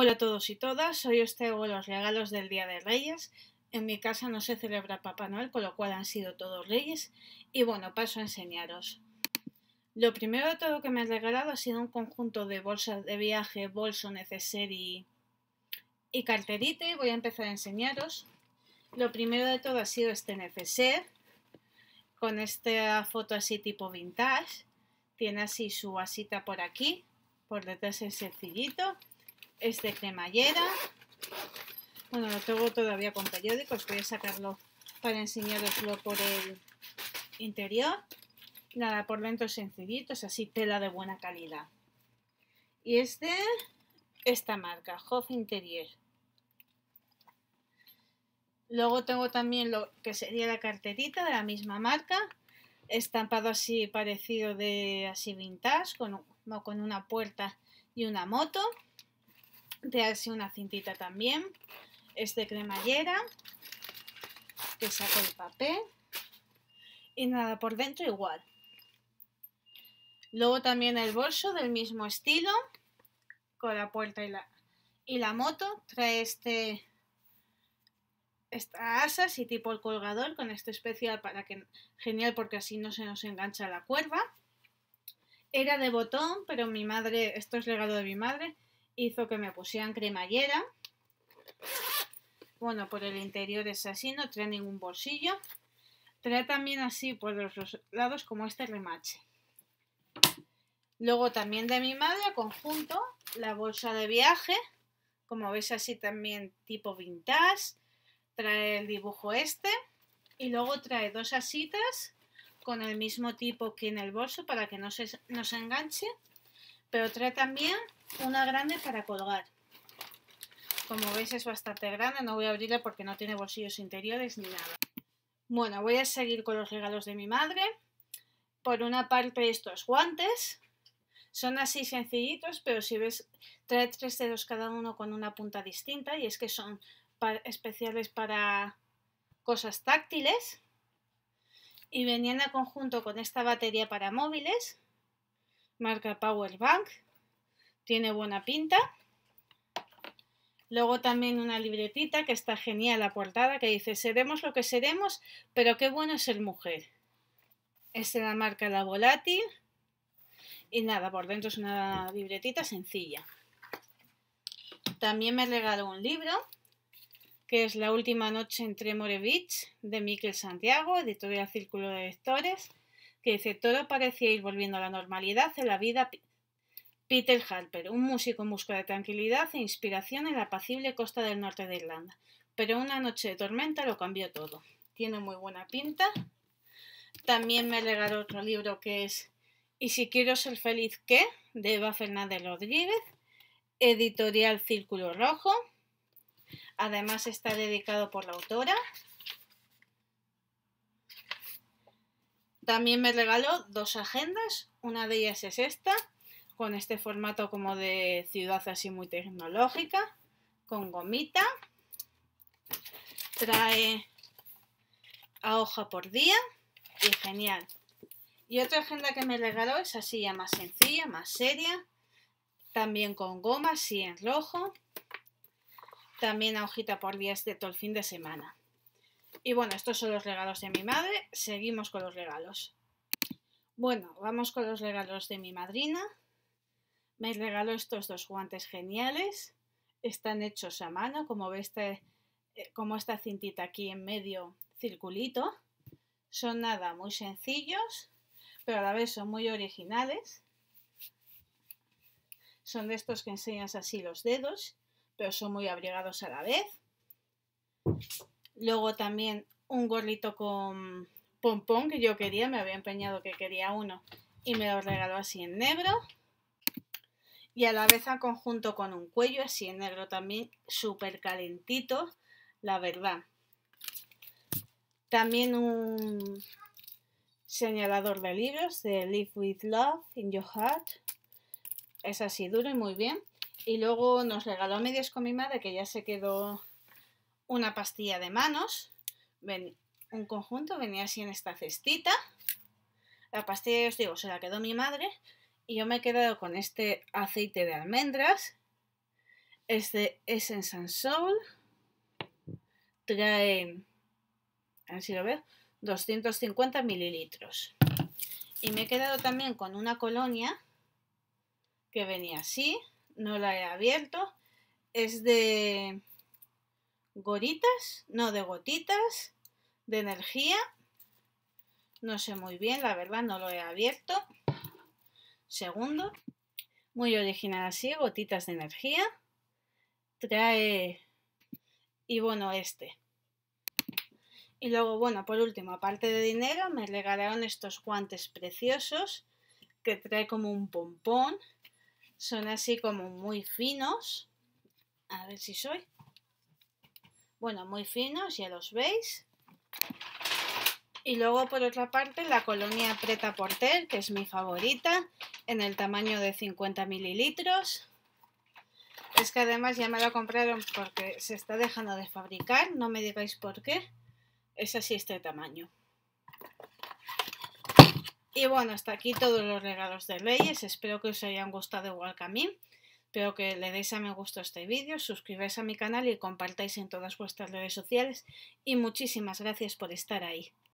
Hola a todos y todas, hoy os traigo los regalos del Día de Reyes. En mi casa no se celebra Papá Noel, con lo cual han sido todos reyes. Y bueno, paso a enseñaros. Lo primero de todo que me han regalado ha sido un conjunto de bolsas de viaje, bolso, neceser y, carterita. Y voy a empezar a enseñaros. Lo primero de todo ha sido este neceser, con esta foto así tipo vintage. Tiene así su vasita por aquí, por detrás es sencillito es de cremallera. Bueno, lo tengo todavía con periódicos, voy a sacarlo para enseñaroslo por el interior. Nada, por dentro sencillito, es así tela de buena calidad. Y es de esta marca, Hof Interior. Luego tengo también lo que sería la carterita de la misma marca, estampado así parecido de así vintage, con, con una puerta y una moto de así una cintita también. Es de cremallera, que saco el papel. Y nada, por dentro igual. Luego también el bolso del mismo estilo, con la puerta y la, y la moto. Trae este esta asas y tipo el colgador con este especial para que genial porque así no se nos engancha la cuerda. Era de botón, pero mi madre, esto es regalo de mi madre, hizo que me pusieran cremallera. Bueno, por el interior es así, no trae ningún bolsillo. Trae también así por los lados como este remache. Luego también de mi madre, conjunto, la bolsa de viaje. Como veis así también tipo vintage. Trae el dibujo este. Y luego trae dos asitas con el mismo tipo que en el bolso para que no se, no se enganche. Pero trae también una grande para colgar. Como veis es bastante grande, no voy a abrirla porque no tiene bolsillos interiores ni nada. Bueno, voy a seguir con los regalos de mi madre. Por una parte estos guantes. Son así sencillitos, pero si ves, trae tres dedos cada uno con una punta distinta y es que son especiales para cosas táctiles. Y venían a conjunto con esta batería para móviles, marca Powerbank, tiene buena pinta. Luego también una libretita que está genial la portada que dice seremos lo que seremos, pero qué bueno es ser mujer. Es de la marca La Volátil. Y nada, por dentro es una libretita sencilla. También me regaló un libro, que es La última noche en Tremore Beach, de Miquel Santiago, editorial Círculo de Lectores, que dice, todo parecía ir volviendo a la normalidad en la vida Peter Harper, un músico en busca de tranquilidad e inspiración en la apacible costa del norte de Irlanda. Pero una noche de tormenta lo cambió todo. Tiene muy buena pinta. También me regaló otro libro que es ¿Y si quiero ser feliz qué? de Eva Fernández Rodríguez, editorial Círculo Rojo. Además está dedicado por la autora. También me regaló dos agendas. Una de ellas es esta, con este formato como de ciudad así muy tecnológica, con gomita. Trae a hoja por día y genial. Y otra agenda que me regaló es así ya más sencilla, más seria. También con goma, así en rojo. También a hojita por día este todo el fin de semana. Y bueno, estos son los regalos de mi madre. Seguimos con los regalos. Bueno, vamos con los regalos de mi madrina. Me regaló estos dos guantes geniales. Están hechos a mano, como veis, este, eh, como esta cintita aquí en medio circulito. Son nada, muy sencillos, pero a la vez son muy originales. Son de estos que enseñas así los dedos, pero son muy abrigados a la vez. Luego también un gorrito con pompón que yo quería, me había empeñado que quería uno y me lo regaló así en negro y a la vez a conjunto con un cuello así en negro también, súper calentito, la verdad. También un señalador de libros de Live with Love in Your Heart. Es así duro y muy bien. Y luego nos regaló medias con mi madre que ya se quedó una pastilla de manos. Un conjunto, venía así en esta cestita. La pastilla, os digo, se la quedó mi madre y yo me he quedado con este aceite de almendras. es de Essence Soul. Trae, a ver si lo veo, 250 mililitros. Y me he quedado también con una colonia que venía así, no la he abierto. Es de goritas, no, de gotitas, de energía. No sé muy bien, la verdad, no lo he abierto. Segundo, muy original así, gotitas de energía. Trae... Y bueno, este. Y luego, bueno, por último, aparte de dinero, me regalaron estos guantes preciosos que trae como un pompón. Son así como muy finos. A ver si soy. Bueno, muy finos, ya los veis. Y luego por otra parte la colonia Preta Porter, que es mi favorita, en el tamaño de 50 mililitros. Es que además ya me la compraron porque se está dejando de fabricar, no me digáis por qué. Es así este tamaño. Y bueno, hasta aquí todos los regalos de Reyes. Espero que os hayan gustado igual que a mí. Espero que le deis a me gusta este vídeo, suscribáis a mi canal y compartáis en todas vuestras redes sociales. Y muchísimas gracias por estar ahí.